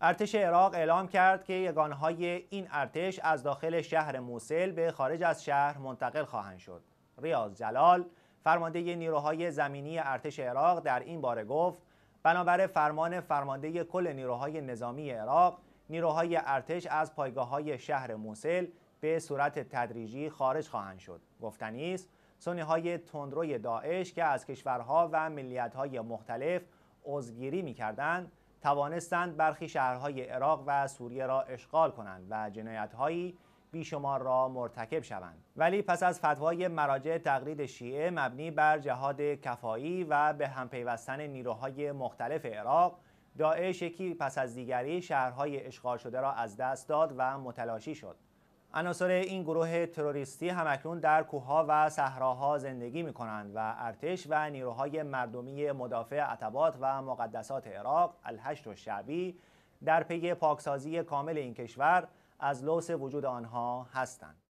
ارتش عراق اعلام کرد که یگانهای این ارتش از داخل شهر موسل به خارج از شهر منتقل خواهند شد. ریاض جلال فرمانده نیروهای زمینی ارتش عراق در این باره گفت بنابر فرمان فرمانده کل نیروهای نظامی عراق نیروهای ارتش از پایگاه های شهر موسل به صورت تدریجی خارج خواهند شد گفتنی است سنی های تندروی داعش که از کشورها و ملیت های مختلف عضوگیری می کردند توانستند برخی شهرهای عراق و سوریه را اشغال کنند و جنایتهایی بیشمار را مرتکب شوند. ولی پس از فتوای مراجع تقلید شیعه مبنی بر جهاد کفایی و به هم پیوستن نیروهای مختلف عراق داعش یکی پس از دیگری شهرهای اشغال شده را از دست داد و متلاشی شد. عناصر این گروه تروریستی همکنون در کوهها و صحراها زندگی می کنند و ارتش و نیروهای مردمی مدافع عتبات و مقدسات عراق الهشت و شعبی در پی پاکسازی کامل این کشور از لوس وجود آنها هستند.